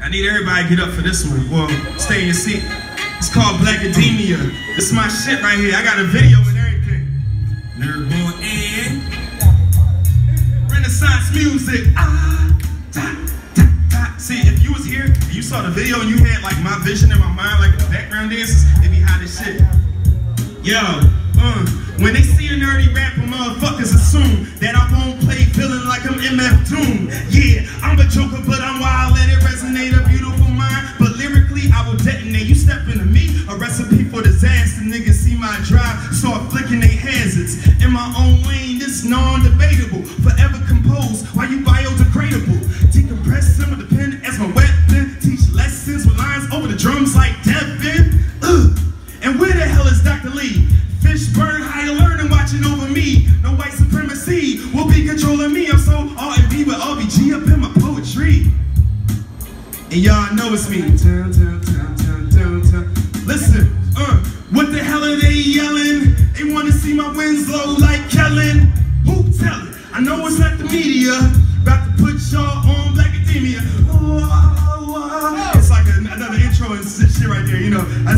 I need everybody to get up for this one. Well, stay in your seat. It's called Black Academia. This is my shit right here. I got a video and everything. Nerdboy and Renaissance music. Ah, ta, ta, ta. See, if you was here, and you saw the video and you had like my vision in my mind, like the background dances, it'd be hot as shit. Yo, uh, when they see a nerdy rapper, motherfuckers assume that I won't play feeling like I'm MF Doom. Yeah, I'm a joker, but I'm wild, a beautiful mind. But lyrically, I will detonate. You step into me, a recipe for disaster. Niggas see my drive, start flicking their hazards. In my own lane, this non-debatable. Forever composed, while you biodegradable. Decompress of the pen as my weapon. Teach lessons with lines over the drums like Devin. Ugh. And where the hell is Dr. Lee? Fishburne, higher learning, watching over me. No white And y'all know it's me. Listen, uh, what the hell are they yelling? They wanna see my wins low like Kellen. Who tell it? I know it's not the media. About to put y'all on Black Academia. Oh, oh, oh. It's like a, another intro and shit right there, you know. I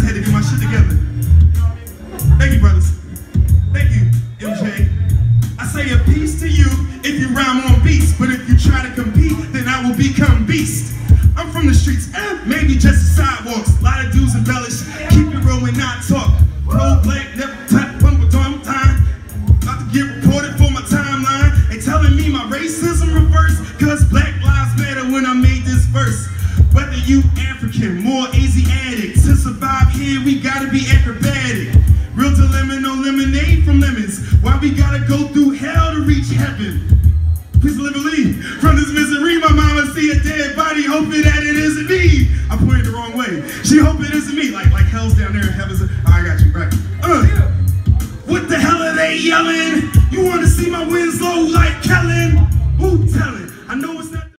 verse. Whether you African, more Asiatic, to survive here we gotta be acrobatic. Real to lemon, no lemonade from lemons. Why we gotta go through hell to reach heaven? Please live and leave. From this misery, my mama see a dead body, hoping that it isn't me. I pointed the wrong way. She hope it isn't me. Like like hell's down there, and heaven's. Oh, I got you right. Uh. What the hell are they yelling? You wanna see my wins low like Kellen? Who telling?